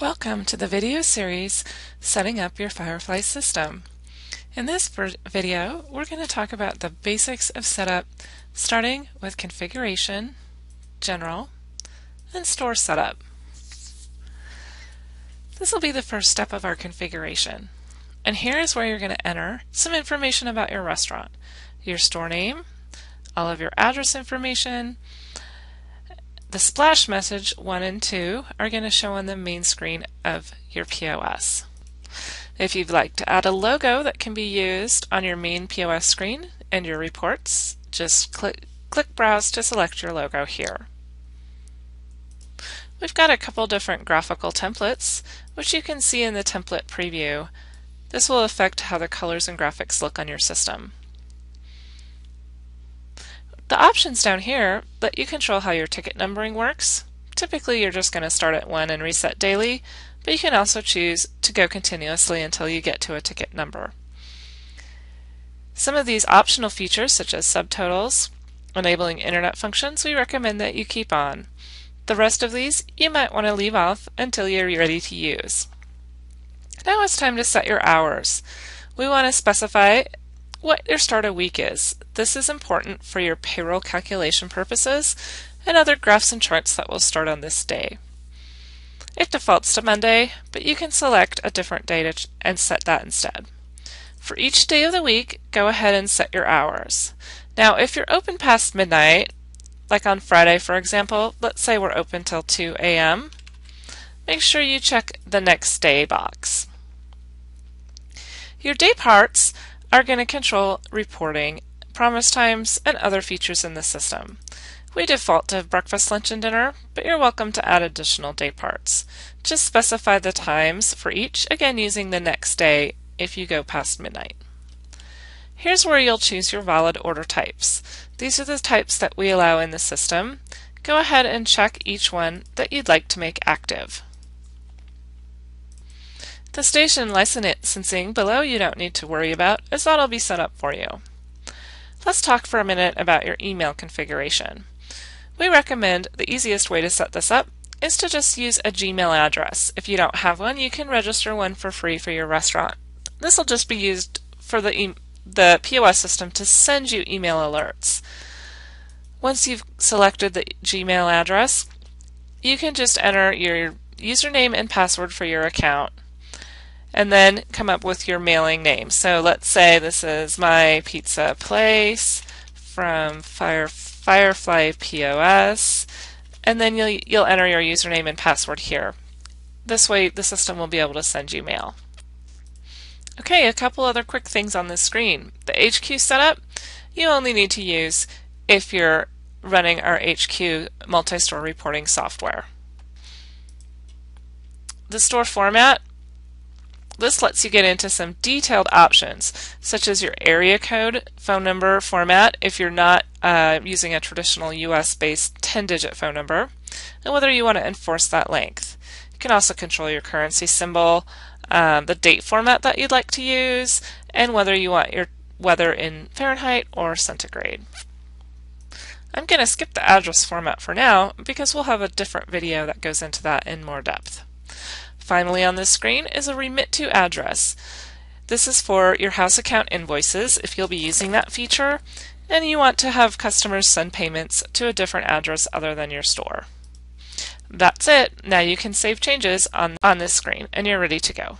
Welcome to the video series Setting Up Your Firefly System. In this video, we're going to talk about the basics of setup starting with Configuration, General, and Store Setup. This will be the first step of our configuration. And here is where you're going to enter some information about your restaurant. Your store name, all of your address information, the splash message 1 and 2 are going to show on the main screen of your POS. If you'd like to add a logo that can be used on your main POS screen and your reports, just click, click Browse to select your logo here. We've got a couple different graphical templates, which you can see in the template preview. This will affect how the colors and graphics look on your system. The options down here let you control how your ticket numbering works. Typically you're just going to start at 1 and reset daily, but you can also choose to go continuously until you get to a ticket number. Some of these optional features such as subtotals, enabling internet functions, we recommend that you keep on. The rest of these you might want to leave off until you're ready to use. Now it's time to set your hours. We want to specify what your start of week is. This is important for your payroll calculation purposes and other graphs and charts that will start on this day. It defaults to Monday, but you can select a different day to, and set that instead. For each day of the week, go ahead and set your hours. Now, if you're open past midnight, like on Friday, for example, let's say we're open till 2 a.m., make sure you check the next day box. Your day parts are going to control reporting, promise times, and other features in the system. We default to breakfast, lunch, and dinner, but you're welcome to add additional day parts. Just specify the times for each, again using the next day if you go past midnight. Here's where you'll choose your valid order types. These are the types that we allow in the system. Go ahead and check each one that you'd like to make active. The station licensing below you don't need to worry about as that'll be set up for you. Let's talk for a minute about your email configuration. We recommend the easiest way to set this up is to just use a Gmail address. If you don't have one, you can register one for free for your restaurant. This will just be used for the, e the POS system to send you email alerts. Once you've selected the Gmail address, you can just enter your username and password for your account and then come up with your mailing name. So let's say this is my pizza place from Fire, Firefly POS, and then you'll, you'll enter your username and password here. This way the system will be able to send you mail. Okay, a couple other quick things on this screen. The HQ setup you only need to use if you're running our HQ multi-store reporting software. The store format this lets you get into some detailed options, such as your area code phone number format if you're not uh, using a traditional US-based 10-digit phone number, and whether you want to enforce that length. You can also control your currency symbol, um, the date format that you'd like to use, and whether you want your weather in Fahrenheit or centigrade. I'm going to skip the address format for now because we'll have a different video that goes into that in more depth. Finally on this screen is a remit to address. This is for your house account invoices if you'll be using that feature and you want to have customers send payments to a different address other than your store. That's it. Now you can save changes on, on this screen and you're ready to go.